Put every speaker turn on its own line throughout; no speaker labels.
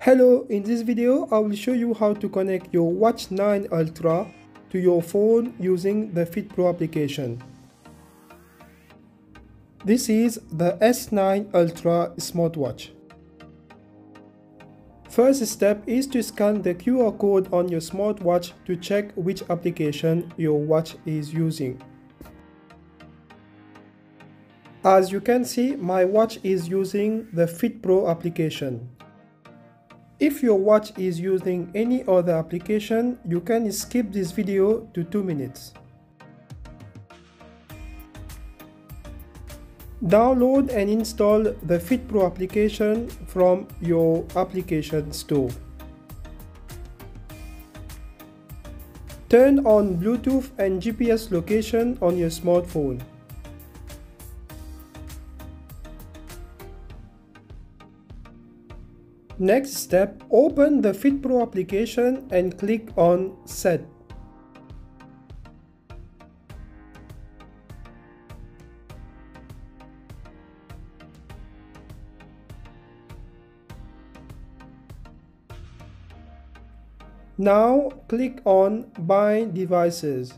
Hello, in this video I will show you how to connect your Watch 9 Ultra to your phone using the FitPro application. This is the S9 Ultra smartwatch. First step is to scan the QR code on your smartwatch to check which application your watch is using. As you can see, my watch is using the FitPro application. If your watch is using any other application, you can skip this video to 2 minutes. Download and install the FitPro application from your application store. Turn on Bluetooth and GPS location on your smartphone. Next step, open the FitPro application and click on Set. Now click on Bind Devices.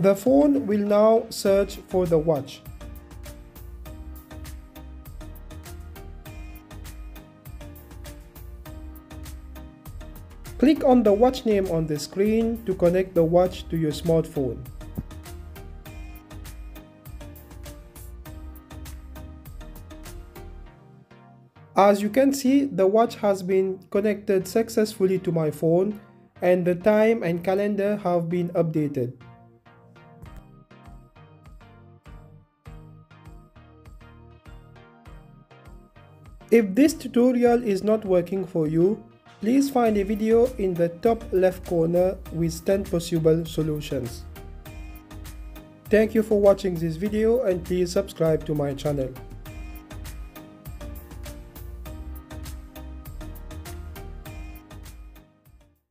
The phone will now search for the watch. Click on the watch name on the screen to connect the watch to your smartphone. As you can see, the watch has been connected successfully to my phone and the time and calendar have been updated. If this tutorial is not working for you, Please find a video in the top left corner with 10 possible solutions. Thank you for watching this video and please subscribe to my channel.